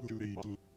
some to be.